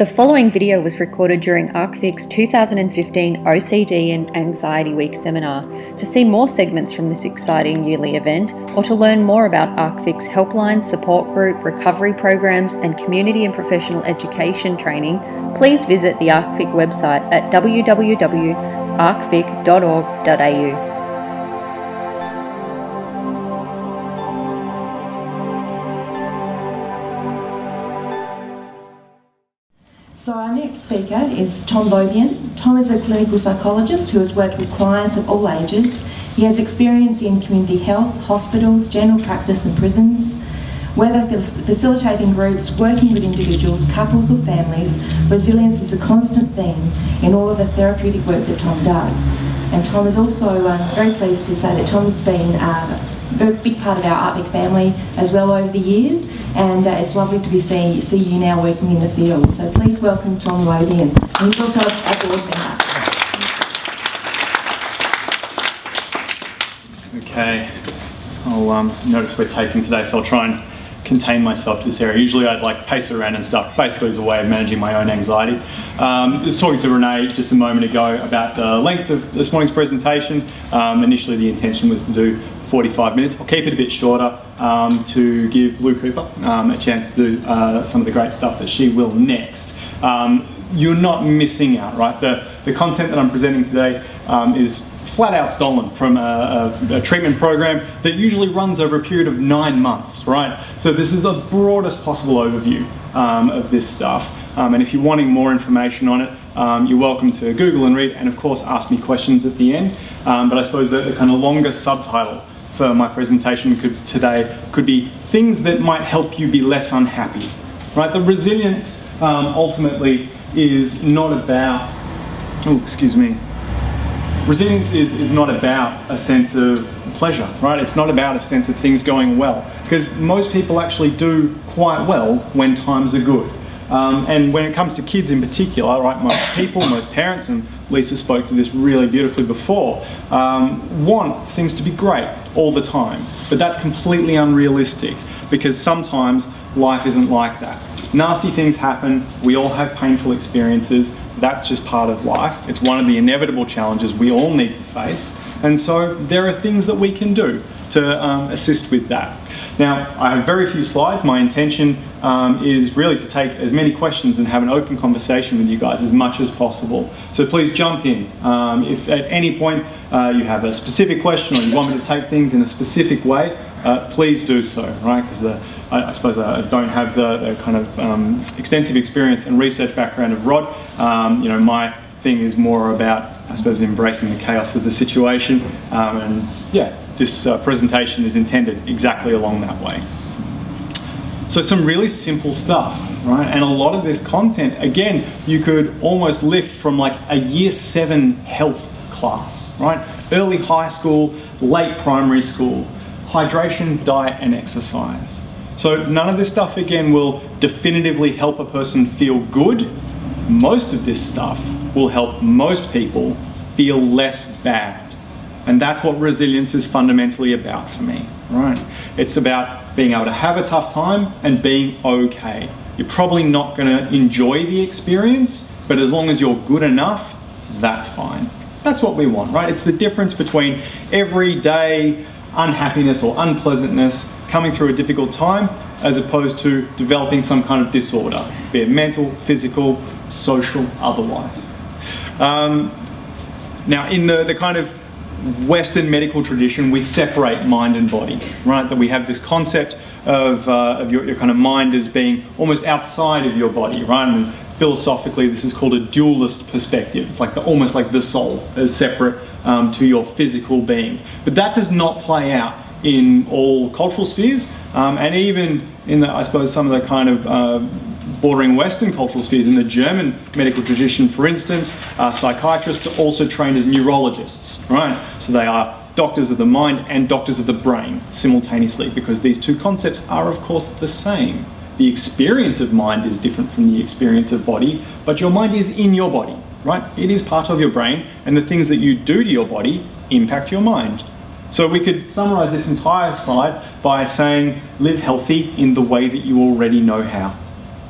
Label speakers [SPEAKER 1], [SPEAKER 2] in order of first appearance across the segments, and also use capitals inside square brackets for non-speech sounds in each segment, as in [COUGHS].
[SPEAKER 1] The following video was recorded during ArcVic's 2015 OCD and Anxiety Week seminar. To see more segments from this exciting yearly event, or to learn more about ArcVic's helpline, support group, recovery programs, and community and professional education training, please visit the ArcVic website at www.arcvic.org.au.
[SPEAKER 2] So our next speaker is Tom Lothian. Tom is a clinical psychologist who has worked with clients of all ages. He has experience in community health, hospitals, general practice and prisons. Whether facilitating groups, working with individuals, couples or families, resilience is a constant theme in all of the therapeutic work that Tom does. And Tom is also um, very pleased to say that Tom's been uh, very big part of our ArcVic family as well over the years and uh, it's lovely to be seeing see you now working in the field. So please welcome Tom. And he's also a board member.
[SPEAKER 3] Okay, I'll um, notice we're taping today, so I'll try and contain myself to this area. Usually I'd like pace around and stuff, basically as a way of managing my own anxiety. Um, was talking to Renee just a moment ago about the length of this morning's presentation. Um, initially the intention was to do 45 minutes. I'll keep it a bit shorter um, to give Lou Cooper um, a chance to do uh, some of the great stuff that she will next. Um, you're not missing out, right? The, the content that I'm presenting today um, is flat out stolen from a, a, a, treatment program that usually runs over a period of nine months, right? So this is the broadest possible overview um, of this stuff. Um, and if you're wanting more information on it, um, you're welcome to Google and read, and of course ask me questions at the end. Um, but I suppose the, the kind of longest subtitle for my presentation could, today could be things that might help you be less unhappy, right? The resilience um, ultimately is not about, oh, excuse me, resilience is, is not about a sense of pleasure, right? It's not about a sense of things going well, because most people actually do quite well when times are good. Um, and when it comes to kids in particular, right, most people, most parents, and Lisa spoke to this really beautifully before, um, want things to be great all the time. But that's completely unrealistic because sometimes life isn't like that. Nasty things happen, we all have painful experiences, that's just part of life. It's one of the inevitable challenges we all need to face. And so there are things that we can do to um, assist with that. Now, I have very few slides. My intention um, is really to take as many questions and have an open conversation with you guys as much as possible. So please jump in. Um, if at any point uh, you have a specific question or you want me to take things in a specific way, uh, please do so, right? Because I, I, suppose I don't have the, the kind of um, extensive experience and research background of Rod. Um, you know, my thing is more about, I suppose, embracing the chaos of the situation. Um, and yeah, this uh, presentation is intended exactly along that way. So some really simple stuff, right? And a lot of this content, again, you could almost lift from like a year seven health class, right? Early high school, late primary school, hydration, diet, and exercise. So none of this stuff, again, will definitively help a person feel good. Most of this stuff will help most people feel less bad. And that's what resilience is fundamentally about for me, right? It's about being able to have a tough time and being okay. You're probably not gonna enjoy the experience, but as long as you're good enough, that's fine. That's what we want, right? It's the difference between everyday unhappiness or unpleasantness coming through a difficult time as opposed to developing some kind of disorder, be it mental, physical, social, otherwise. Um, now, in the, the kind of Western medical tradition, we separate mind and body, right? That we have this concept of, uh, of your, your, kind of mind as being almost outside of your body, right? And philosophically, this is called a dualist perspective. It's like the, almost like the soul as separate um, to your physical being. But that does not play out in all cultural spheres, um, and even in the, I suppose, some of the kind of uh, bordering Western cultural spheres. In the German medical tradition, for instance, uh, psychiatrists are also trained as neurologists, right? So they are doctors of the mind and doctors of the brain simultaneously because these two concepts are, of course, the same. The experience of mind is different from the experience of body, but your mind is in your body, right? It is part of your brain, and the things that you do to your body impact your mind. So we could summarize this entire slide by saying live healthy in the way that you already know how.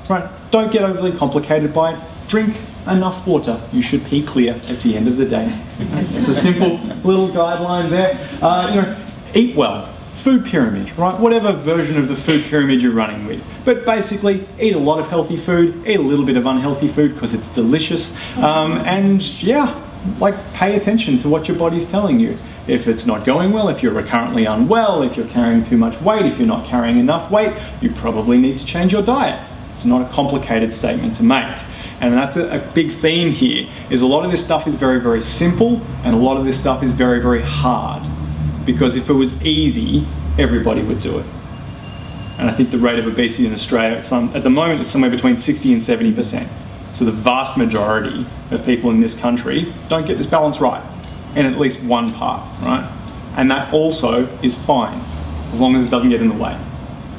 [SPEAKER 3] Right? Don't get overly complicated by it. Drink enough water. You should pee clear at the end of the day. [LAUGHS] it's a simple little guideline there. Uh, you know, eat well. Food pyramid, right? Whatever version of the food pyramid you're running with. But basically, eat a lot of healthy food, eat a little bit of unhealthy food because it's delicious. Um, and yeah, like pay attention to what your body's telling you. If it's not going well, if you're currently unwell, if you're carrying too much weight, if you're not carrying enough weight, you probably need to change your diet. It's not a complicated statement to make. And that's a, a, big theme here, is a lot of this stuff is very, very simple, and a lot of this stuff is very, very hard. Because if it was easy, everybody would do it. And I think the rate of obesity in Australia some, at the moment is somewhere between 60 and 70%. So the vast majority of people in this country don't get this balance right in at least one part, right? And that also is fine, as long as it doesn't get in the way.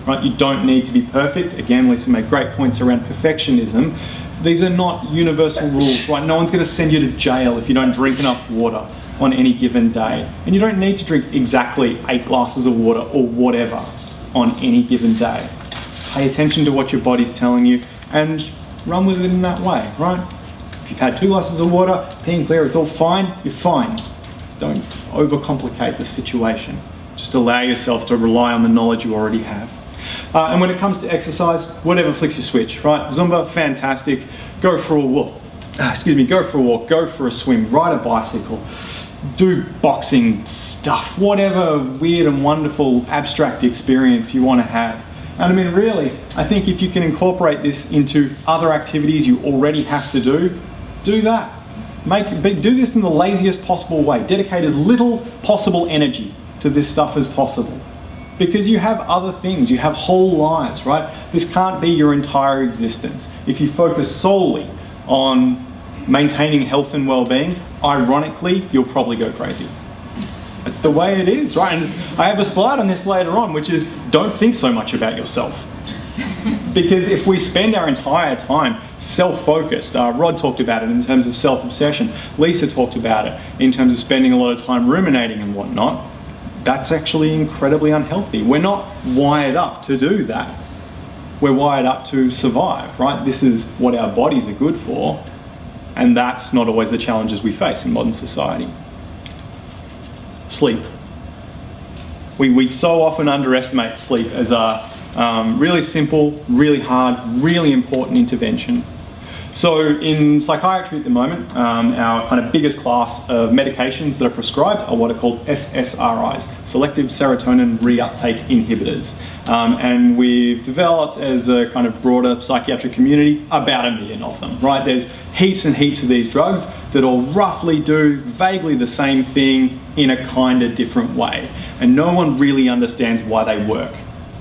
[SPEAKER 3] Right? You don't need to be perfect. Again, Lisa made great points around perfectionism, these are not universal rules, right? No one's going to send you to jail if you don't drink enough water on any given day. And you don't need to drink exactly eight glasses of water or whatever on any given day. Pay attention to what your body's telling you and run with it in that way, right? If you've had two glasses of water, peeing clear, it's all fine, you're fine. Don't overcomplicate the situation. Just allow yourself to rely on the knowledge you already have. Uh, and when it comes to exercise, whatever flicks your switch, right? Zumba, fantastic. Go for a walk. Uh, excuse me, go for a walk, go for a swim, ride a bicycle, do boxing stuff, whatever weird and wonderful abstract experience you want to have. And I mean, really, I think if you can incorporate this into other activities you already have to do, do that. Make, do this in the laziest possible way. Dedicate as little possible energy to this stuff as possible because you have other things, you have whole lives, right? This can't be your entire existence. If you focus solely on maintaining health and well-being, ironically, you'll probably go crazy. That's the way it is, right? And I have a slide on this later on, which is don't think so much about yourself. because if we spend our entire time self-focused, uh, Rod talked about it in terms of self-obsession, Lisa talked about it in terms of spending a lot of time ruminating and whatnot, that's actually incredibly unhealthy. We're not wired up to do that. We're wired up to survive, right? This is what our bodies are good for, and that's not always the challenges we face in modern society. Sleep. We, we so often underestimate sleep as a um, really simple, really hard, really important intervention. So in psychiatry at the moment, um, our kind of biggest class of medications that are prescribed are what are called SSRIs, selective serotonin reuptake inhibitors. Um, and we've developed as a kind of broader psychiatric community about a million of them, right? There's heaps and heaps of these drugs that all roughly do vaguely the same thing in a kind of different way. And no one really understands why they work.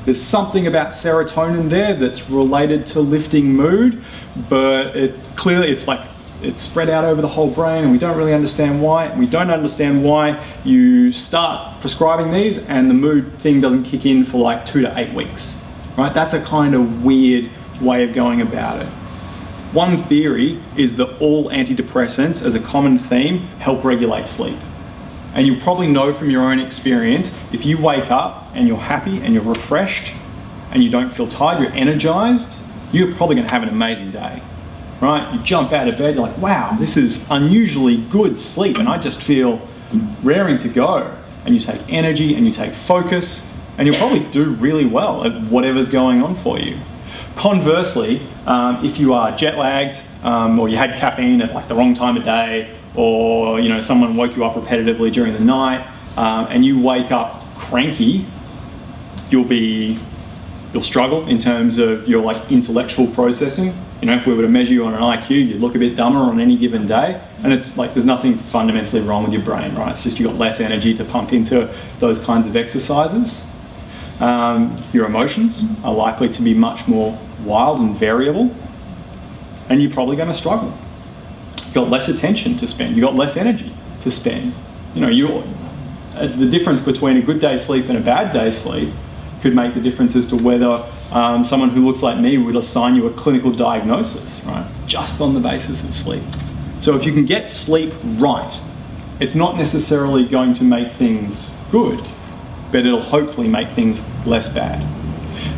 [SPEAKER 3] There's something about serotonin there that's related to lifting mood, but it clearly it's like it's spread out over the whole brain and we don't really understand why. We don't understand why you start prescribing these and the mood thing doesn't kick in for like two to eight weeks, right? That's a kind of weird way of going about it. One theory is that all antidepressants, as a common theme, help regulate sleep. And you probably know from your own experience, if you wake up and you're happy and you're refreshed and you don't feel tired, you're energized, you're probably going to have an amazing day. Right? You jump out of bed, you're like, wow, this is unusually good sleep, and I just feel raring to go. And you take energy and you take focus, and you'll probably do really well at whatever's going on for you. Conversely, um, if you are jet lagged um, or you had caffeine at like the wrong time of day, or you know someone woke you up repetitively during the night, um, and you wake up cranky, you'll be you'll struggle in terms of your like intellectual processing. You know, if we were to measure you on an IQ, you'd look a bit dumber on any given day. And it's like there's nothing fundamentally wrong with your brain, right? It's just you've got less energy to pump into those kinds of exercises. Um, your emotions are likely to be much more wild and variable, and you're probably going to struggle. You've got less attention to spend, you've got less energy to spend. You know, you uh, the difference between a good day's sleep and a bad day's sleep could make the difference as to whether um, someone who looks like me would assign you a clinical diagnosis, right? Just on the basis of sleep. So if you can get sleep right, it's not necessarily going to make things good, but it'll hopefully make things less bad.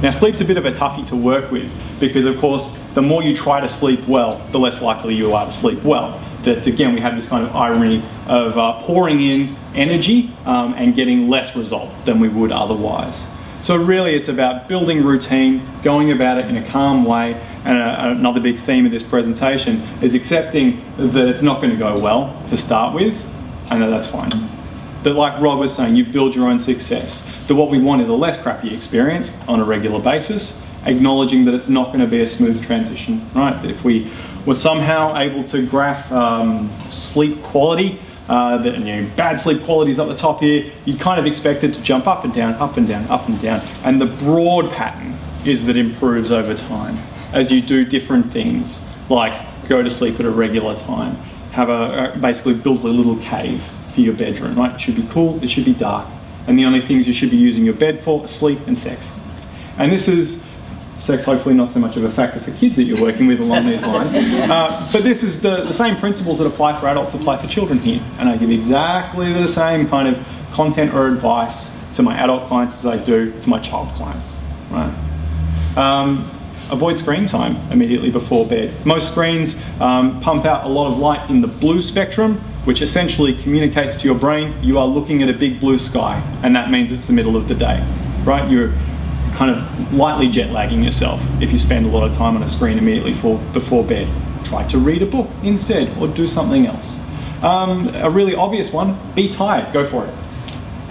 [SPEAKER 3] Now, sleep's a bit of a toughie to work with because, of course, the more you try to sleep well, the less likely you are to sleep well. That again, we have this kind of irony of uh, pouring in energy um, and getting less result than we would otherwise. So really it's about building routine, going about it in a calm way, and a, another big theme of this presentation is accepting that it's not going to go well to start with, and that that's fine. That like Rob was saying, you build your own success. That what we want is a less crappy experience on a regular basis, acknowledging that it's not going to be a smooth transition, right? That if we were somehow able to graph um, sleep quality uh, the you know, bad sleep quality is up the top here, you'd kind of expect it to jump up and down, up and down, up and down. And the broad pattern is that improves over time as you do different things, like go to sleep at a regular time, have a, basically build a little cave for your bedroom, right? It should be cool, it should be dark. And the only things you should be using your bed for are sleep and sex. And this is sex hopefully not so much of a factor for kids that you're working with along these lines. [LAUGHS] Uh, but this is the, the same principles that apply for adults apply for children here. And I give exactly the same kind of content or advice to my adult clients as I do to my child clients. Right? Um, avoid screen time immediately before bed. Most screens um, pump out a lot of light in the blue spectrum, which essentially communicates to your brain you are looking at a big blue sky, and that means it's the middle of the day. Right? You're kind of lightly jet lagging yourself if you spend a lot of time on a screen immediately for, before bed. Try to read a book instead or do something else. Um, a really obvious one, be tired, go for it.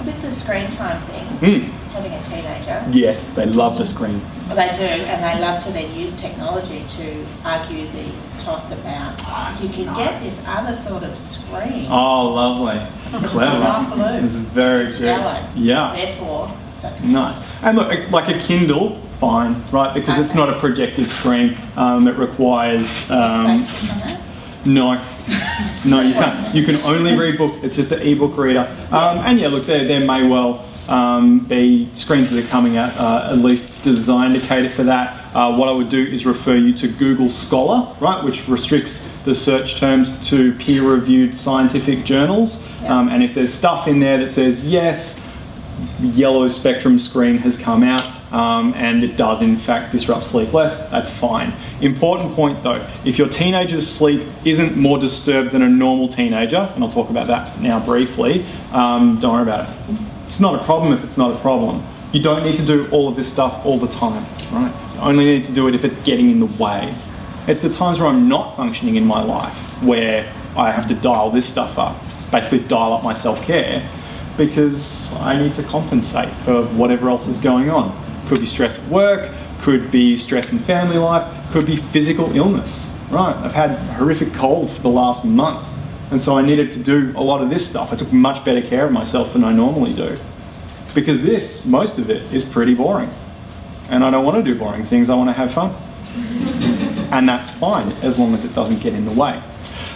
[SPEAKER 4] With the screen time thing,
[SPEAKER 3] mm.
[SPEAKER 4] having a teenager.
[SPEAKER 3] Yes, they love the screen.
[SPEAKER 4] Well, they do, and they love to then use technology to argue the toss about oh, you can nice. get this other sort of screen.
[SPEAKER 3] Oh, lovely. It's clever. It's very
[SPEAKER 4] it's good. Yellow.
[SPEAKER 3] Yeah.
[SPEAKER 4] Therefore,
[SPEAKER 3] Nice. And look, like a Kindle, fine, right? Because okay. it's not a projected screen. Um, it requires. Um, no, [LAUGHS] no, you can't. You can only read books. It's just an ebook reader. Um, and yeah, look, there, there may well um, be screens that are coming out uh, at least designed to cater for that. Uh, what I would do is refer you to Google Scholar, right, which restricts the search terms to peer-reviewed scientific journals. Um, and if there's stuff in there that says yes, yellow spectrum screen has come out um, and it does in fact disrupt sleep less, that's fine. Important point though, if your teenager's sleep isn't more disturbed than a normal teenager, and I'll talk about that now briefly, um, don't worry about it. It's not a problem if it's not a problem. You don't need to do all of this stuff all the time, right? You only need to do it if it's getting in the way. It's the times where I'm not functioning in my life where I have to dial this stuff up, basically dial up my self-care because I need to compensate for whatever else is going on. Could be stress at work, could be stress in family life, could be physical illness. Right, I've had a horrific cold for the last month, and so I needed to do a lot of this stuff. I took much better care of myself than I normally do. Because this, most of it, is pretty boring. And I don't want to do boring things, I want to have fun. [LAUGHS] and that's fine, as long as it doesn't get in the way.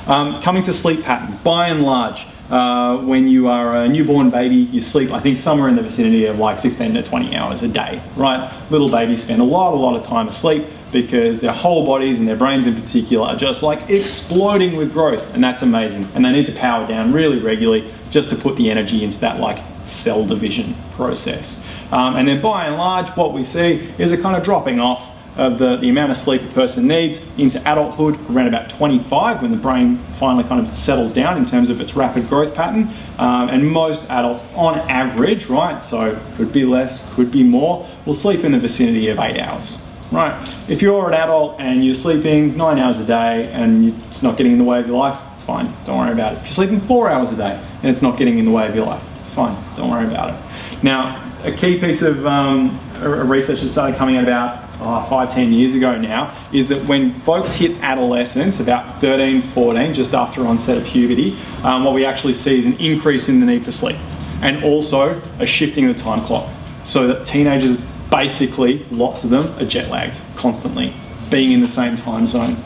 [SPEAKER 3] Um, coming to sleep patterns, by and large, uh, when you are a newborn baby, you sleep, I think, somewhere in the vicinity of like 16 to 20 hours a day, right? Little babies spend a lot, a lot of time asleep because their whole bodies and their brains in particular are just like exploding with growth, and that's amazing. And they need to power down really regularly just to put the energy into that like cell division process. Um, and then by and large, what we see is a kind of dropping off of the, the amount of sleep a person needs into adulthood around about 25 when the brain finally kind of settles down in terms of its rapid growth pattern. Um, and most adults on average, right, so could be less, could be more, will sleep in the vicinity of eight hours. Right, if you're an adult and you're sleeping nine hours a day and it's not getting in the way of your life, it's fine, don't worry about it. If you're sleeping four hours a day and it's not getting in the way of your life, fine, don't worry about it. Now, a key piece of um, research that started coming out about oh, five, 10 years ago now, is that when folks hit adolescence, about 13, 14, just after onset of puberty, um, what we actually see is an increase in the need for sleep and also a shifting of the time clock. So that teenagers, basically, lots of them are jet lagged constantly, being in the same time zone.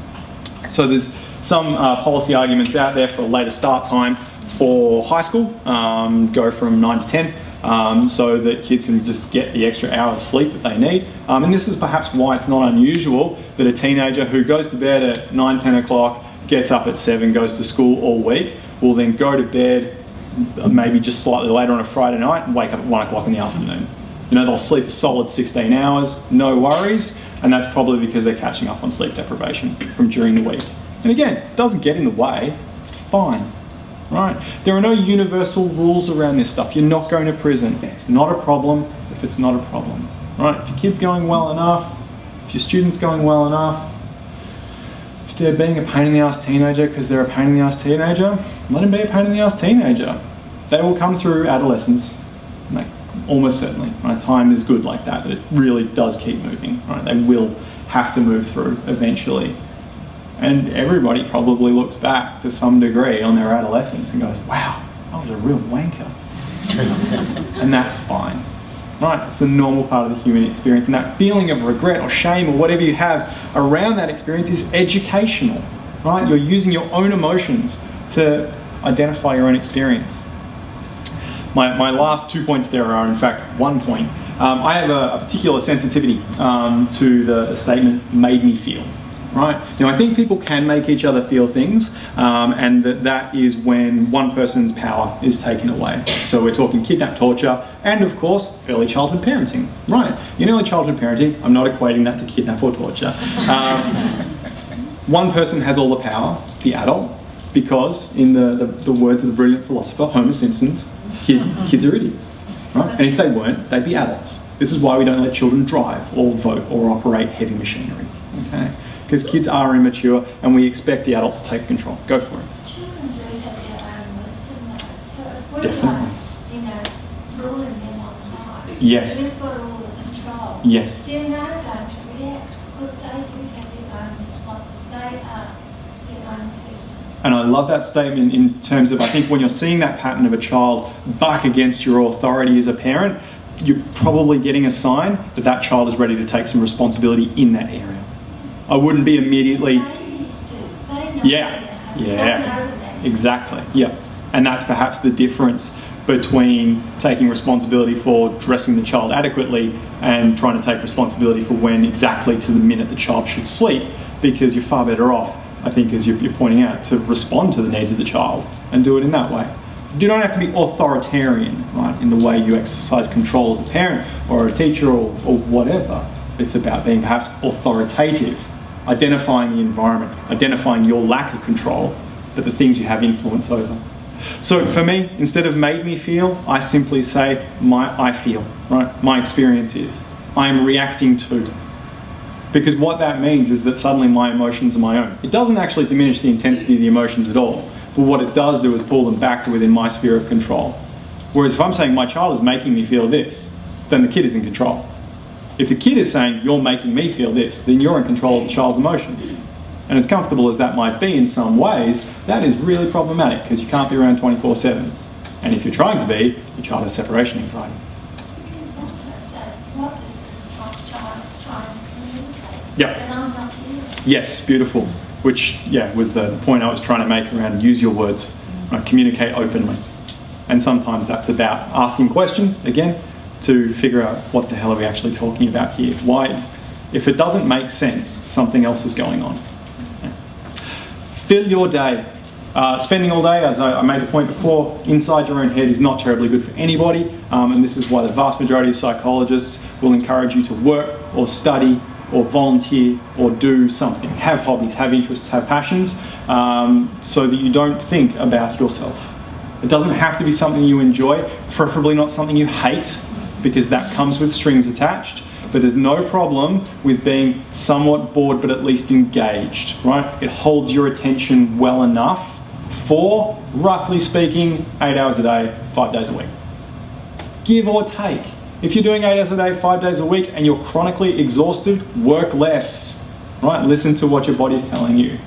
[SPEAKER 3] So there's some uh, policy arguments out there for a later start time for high school, um, go from 9 to 10 um, so that kids can just get the extra hour of sleep that they need. Um, and this is perhaps why it's not unusual that a teenager who goes to bed at 9, 10 o'clock, gets up at 7, goes to school all week, will then go to bed maybe just slightly later on a Friday night and wake up at 1 o'clock in the afternoon. You know, they'll sleep a solid 16 hours, no worries, and that's probably because they're catching up on sleep deprivation from during the week. And again, it doesn't get in the way, it's fine. Right? There are no universal rules around this stuff. You're not going to prison. It's not a problem if it's not a problem. Right? If your kid's going well enough, if your student's going well enough, if they're being a pain in the ass teenager because they're a pain in the ass teenager, let them be a pain in the ass teenager. They will come through adolescence, like, almost certainly. Right? Time is good like that, it really does keep moving. Right? They will have to move through eventually. And everybody probably looks back to some degree on their adolescence and goes, wow, I was a real wanker. [LAUGHS] and that's fine. Right? It's the normal part of the human experience. And that feeling of regret or shame or whatever you have around that experience is educational. Right? You're using your own emotions to identify your own experience. My, my last two points there are, in fact, one point. Um, I have a, a particular sensitivity um, to the, the statement made me feel right? Now, I think people can make each other feel things, um, and that that is when one person's power is taken away. So we're talking kidnap torture, and of course, early childhood parenting, right? In early childhood parenting, I'm not equating that to kidnap or torture. Um, [LAUGHS] one person has all the power, the adult, because in the, the, the words of the brilliant philosopher Homer Simpson's, kid, kids are idiots, right? And if they weren't, they'd be adults. This is why we don't let children drive or vote or operate heavy machinery, okay? Because kids are immature and we expect the adults to take control. Go for it. Definitely. Yes. Yes. And I love that statement in terms of I think when you're seeing that pattern of a child buck against your authority as a parent, you're probably getting a sign that that child is ready to take some responsibility in that area. I wouldn't be immediately
[SPEAKER 5] Babies do. They know
[SPEAKER 3] Yeah, yeah, exactly. Yeah, and that's perhaps the difference between taking responsibility for dressing the child adequately and trying to take responsibility for when exactly to the minute the child should sleep, because you're far better off, I think, as you're you're pointing out, to respond to the needs of the child and do it in that way. You don't have to be authoritarian, right, in the way you exercise control as a parent or a teacher or, or whatever. It's about being perhaps authoritative identifying the environment, identifying your lack of control, but the things you have influence over. So for me, instead of made me feel, I simply say my I feel, right? My experience is. I am reacting to. Because what that means is that suddenly my emotions are my own. It doesn't actually diminish the intensity of the emotions at all, but what it does do is pull them back to within my sphere of control. Whereas if I'm saying my child is making me feel this, then the kid is in control. If the kid is saying, you're making me feel this, then you're in control of the child's emotions. And as comfortable as that might be in some ways, that is really problematic because you can't be around 24 7. And if you're trying to be, your child has separation anxiety. Yep. Yes, beautiful. Which, yeah, was the, the point I was trying to make around use your words, right? communicate openly. And sometimes that's about asking questions, again, to figure out what the hell are we actually talking about here. Why, if it doesn't make sense, something else is going on. Fill your day. Uh, spending all day, as I, I made the point before, inside your own head is not terribly good for anybody, um, and this is why the vast majority of psychologists will encourage you to work or study or volunteer or do something. Have hobbies, have interests, have passions, um, so that you don't think about yourself. It doesn't have to be something you enjoy, preferably not something you hate, because that comes with strings attached. But there's no problem with being somewhat bored but at least engaged, right? It holds your attention well enough for, roughly speaking, eight hours a day, five days a week. Give or take. If you're doing eight hours a day, five days a week, and you're chronically exhausted, work less, right? Listen to what your body's telling you.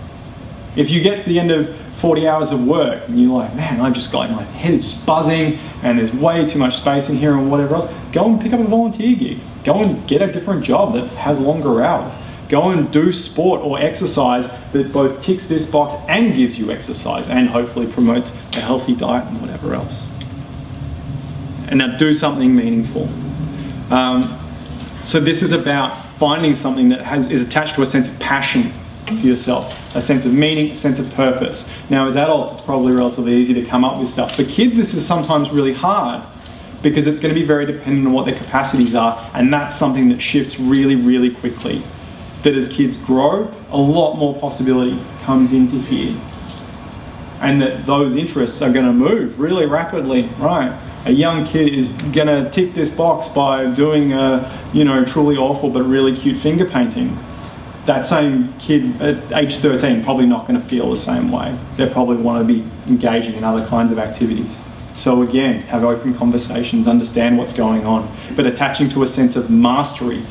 [SPEAKER 3] If you get to the end of 40 hours of work and you're like, man, I've just got, my head is just buzzing and there's way too much space in here and whatever else, go and pick up a volunteer gig. Go and get a different job that has longer hours. Go and do sport or exercise that both ticks this box and gives you exercise and hopefully promotes a healthy diet and whatever else. And now do something meaningful. Um, so this is about finding something that has, is attached to a sense of passion for yourself, a sense of meaning, a sense of purpose. Now, as adults, it's probably relatively easy to come up with stuff. For kids, this is sometimes really hard because it's going to be very dependent on what their capacities are, and that's something that shifts really, really quickly. That as kids grow, a lot more possibility comes into here. And that those interests are going to move really rapidly, right? A young kid is going to tick this box by doing a, you know, truly awful but really cute finger painting that same kid at age 13 probably not going to feel the same way. They probably want to be engaging in other kinds of activities. So again, have open conversations, understand what's going on, but attaching to a sense of mastery,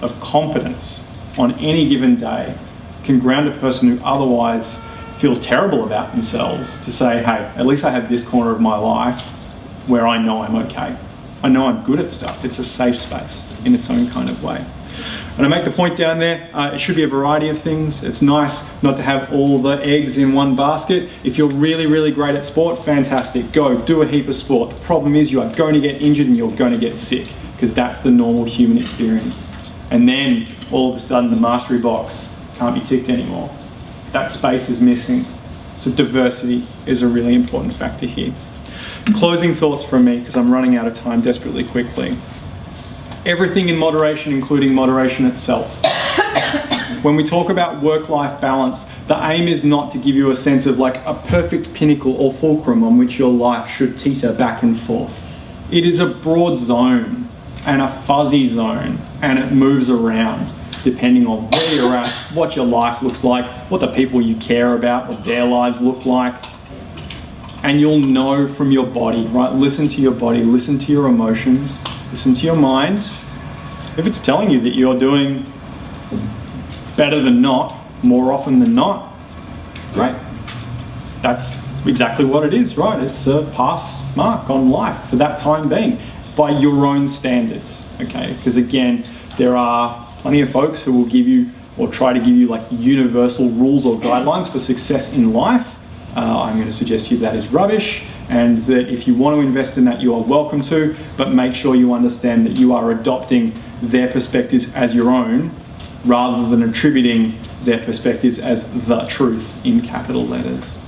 [SPEAKER 3] of competence on any given day can ground a person who otherwise feels terrible about themselves to say, hey, at least I have this corner of my life where I know I'm okay. I know I'm good at stuff. It's a safe space in its own kind of way. And I make the point down there, uh, it should be a variety of things. It's nice not to have all the eggs in one basket. If you're really, really great at sport, fantastic. Go, do a heap of sport. The problem is you are going to get injured and you're going to get sick because that's the normal human experience. And then all of a sudden the mastery box can't be ticked anymore. That space is missing. So diversity is a really important factor here. Closing thoughts from me because I'm running out of time desperately quickly everything in moderation, including moderation itself. [COUGHS] when we talk about work-life balance, the aim is not to give you a sense of like a perfect pinnacle or fulcrum on which your life should teeter back and forth. It is a broad zone and a fuzzy zone and it moves around depending on where you're at, what your life looks like, what the people you care about, what their lives look like. And you'll know from your body, right? Listen to your body, listen to your emotions, listen to your mind. If it's telling you that you're doing better than not, more often than not, great. That's exactly what it is, right? It's a pass mark on life for that time being by your own standards, okay? Because again, there are plenty of folks who will give you or try to give you like universal rules or guidelines for success in life. Uh, I'm going to suggest to you that is rubbish and that if you want to invest in that, you are welcome to, but make sure you understand that you are adopting their perspectives as your own rather than attributing their perspectives as the truth in capital letters.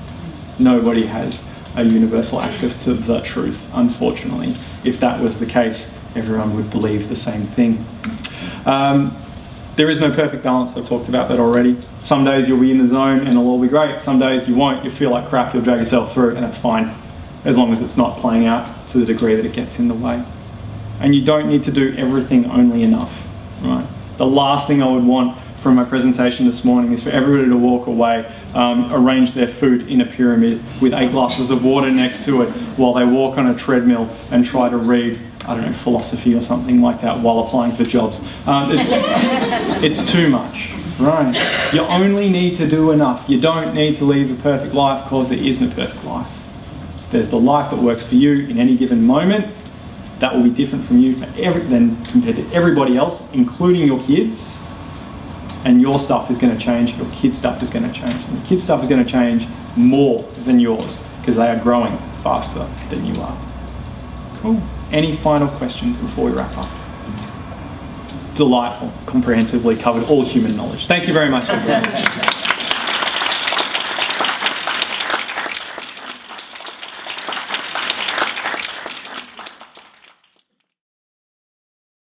[SPEAKER 3] Nobody has a universal access to the truth, unfortunately. If that was the case, everyone would believe the same thing. Um, there is no perfect balance, I've talked about that already. Some days you'll be in the zone and it'll all be great. Some days you won't, you'll feel like crap, you'll drag yourself through, and that's fine as long as it's not playing out to the degree that it gets in the way. And you don't need to do everything only enough, right? The last thing I would want from my presentation this morning is for everybody to walk away, um, arrange their food in a pyramid with eight glasses of water next to it while they walk on a treadmill and try to read, I don't know, philosophy or something like that while applying for jobs. Um, it's, [LAUGHS] it's too much, right? You only need to do enough. You don't need to leave a perfect life because there isn't a perfect life. There's the life that works for you in any given moment. That will be different from you every, than compared to everybody else, including your kids. And your stuff is going to change, your kids' stuff is going to change. And the kids' stuff is going to change more than yours because they are growing faster than you are. Cool. Any final questions before we wrap up? Delightful, comprehensively covered all human knowledge. Thank you very much. [LAUGHS]